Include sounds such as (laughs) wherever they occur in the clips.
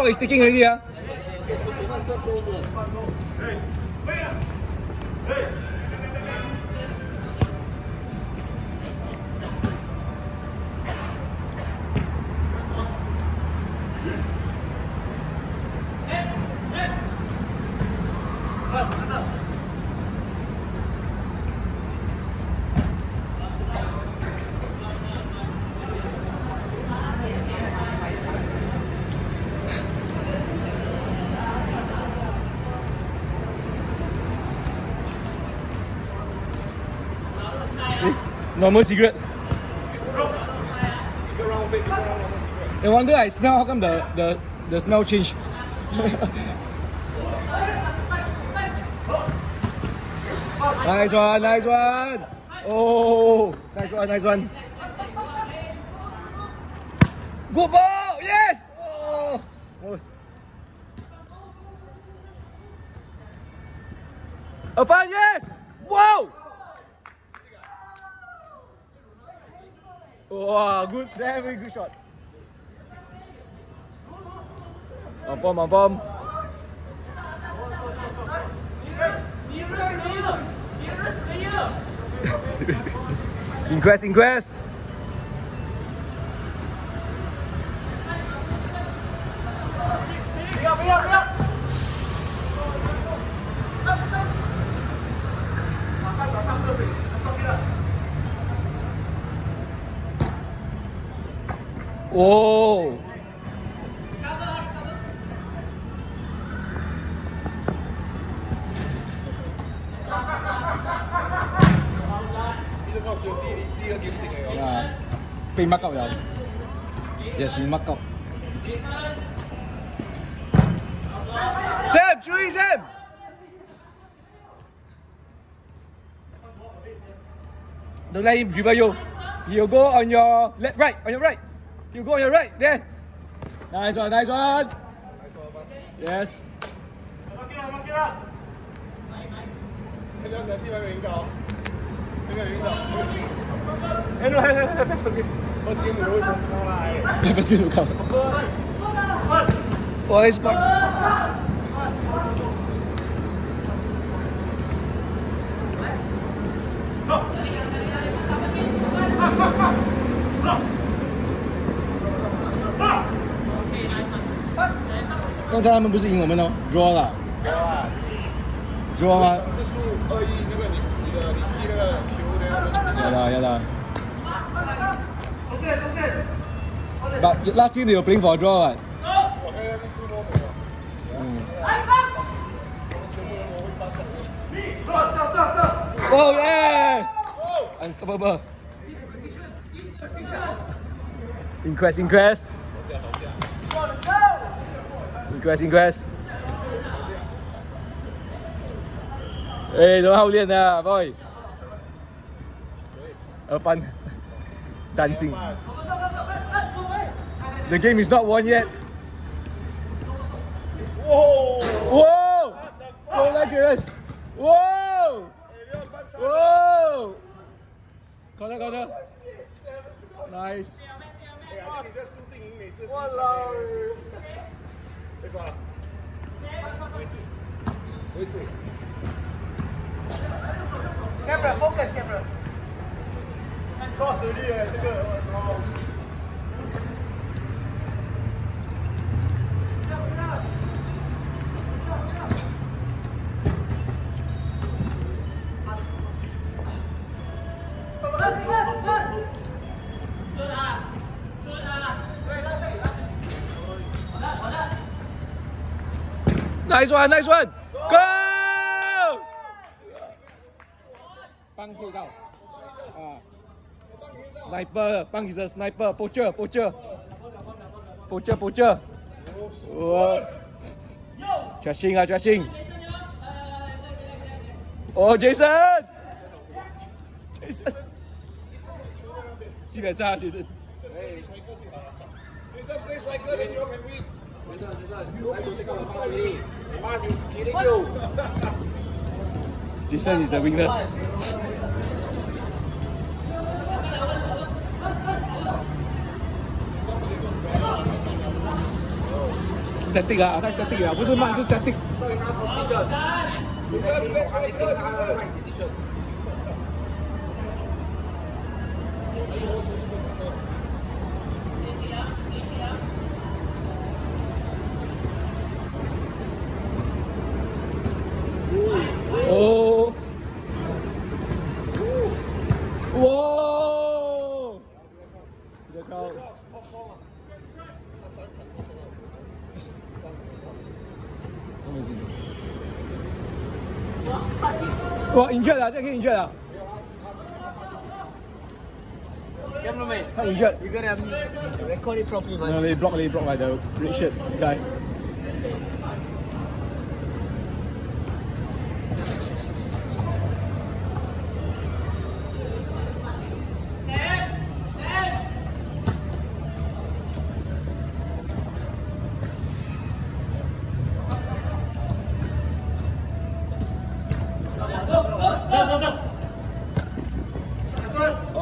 clock is already. Ah. Ah. Ah. Normal cigarette. No wonder I smell. How come the the the smell change? (laughs) nice one, nice one. Oh, nice one, nice one. Good ball. Yes. Oh, almost. A fun, yes. Whoa. Wow, good, very good shot. Bomb, on bomb. ingress, ingress. Oh. À, bị mắc cậu rồi. Yes, bị mắc cậu. Xem, chú ý xem Don't let him dribble you. You go on your left, right, on your right. You go your right, there. Nice one, nice one. Yes. Rock Hello, hello, hello. Lepas gitu kau. Wah, smart. Oh. 刚才他们不是赢我们哦，draw 了，draw 吗？是输二一，那个你你的你踢那个球的，要的要的。But last year they were playing for a draw, right? 我看是输多少。嗯。Oh yeah! Unstoppable. Inquest, inquest. Ingress, ingress. Ê, nó hậu liền nè, boy. Ở fun. Dancing. The game is not won yet. Whoa! Whoa! So dangerous. Whoa! Whoa! Corner, corner. Nice. 哎呀，你这输定赢美式。哇啦！ Camera, focus camera. And cross uh, Nice one, nice one. Go! Bang cự cầu. Sniper, bang is a sniper, poacher, poacher. Poacher, poacher. Uh. Trashing à, trashing. Oh, Jason! Jason. Xin lại ra, Jason. Jason plays like and you can win. Jason is the wingless. Static lah, akan static lah. Apa tu mak static? Jason. 哇，赢雀了，这可以赢雀了。 Cameraman, 他赢雀。 you gotta record it properly, man. No, they block, they block by the red shirt guy.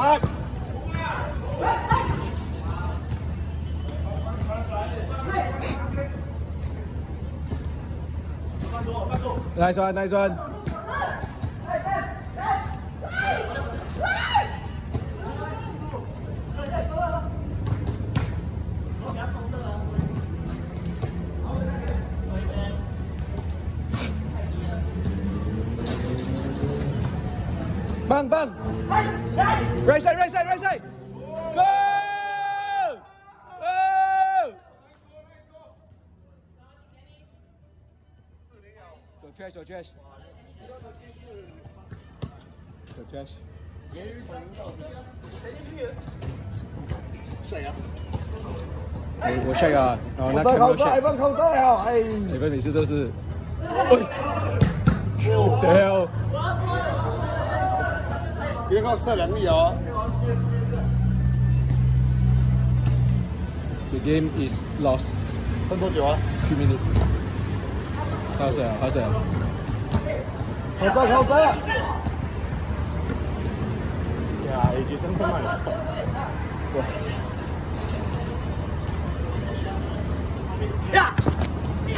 Phát Nice one, nice one. Bang, bang. Right side, right side, right side. Go! Go! Go trash, go trash. Go trash. 谁呀？哎，我 check 啊，哦，那口袋口袋，check。放口袋啊！哎，每个每次都是，喂，the hell，别靠射两粒哦。 the game is lost 剩多久啊？ two minutes。好水啊，好水啊！口袋口袋。呀，已经升太慢了。哇，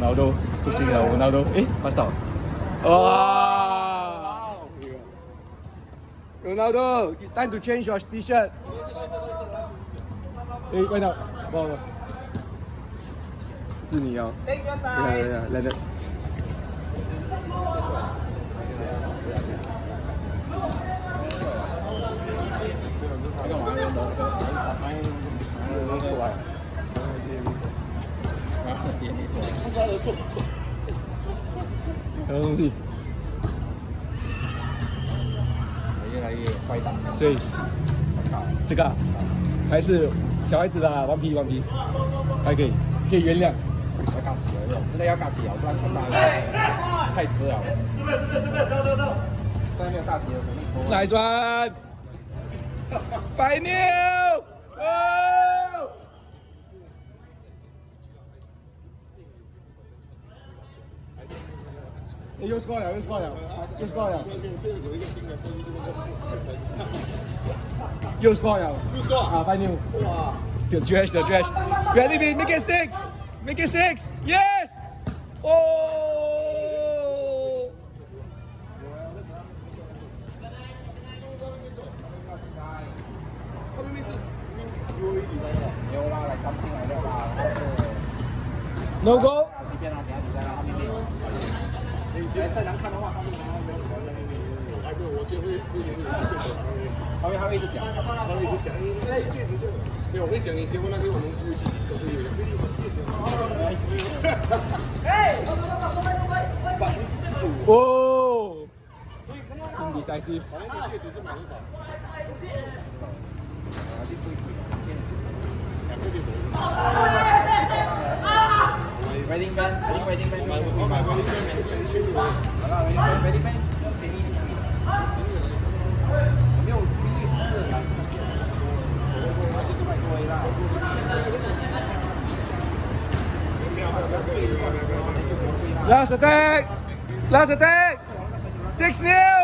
然后都不行了，我然后都诶，pass 到，哇 ，Ronaldo time to change your t-shirt。诶，快到，不不，是你哦。 Take your 对啊 time. 对啊，来的。出来。他抓的错。什么东西？ 坏蛋。所以这个啊还是小孩子的啊顽皮顽皮，还可以可以原谅。要尬死了，真的要尬死了，不然太大了，太迟了。这边这边这边，走走走。现在没有大旗了，肯定脱。Nice one，白牛，哎又 score 了，又 score 了，又 score 了，这个有一个新的东西，又 score 了，又 score 啊，白牛。哇！ The trash, the trash. Ready, Vin, make it six. Make it six. Yes. Oh. 他明明是有一比赛的。没有啦，来三进来的啦。 No go. 你你再难看的话，他们他们没有。哎，不，我就会会有。他会他会一直讲，他会一直讲，因为戒指就没有。我跟你讲，你结婚那天我们估计都会有，不一定戒指。哎，走走走，走快快，快。哦。很 decisive。反正你戒指是蛮少。啊，你最贵的，两个戒指。Wedding band，wedding band，买我买回一千一千五。好了，wedding band，便宜便宜。没有便宜是来，就是买多一啦。 Last attack. Last attack. Six nil.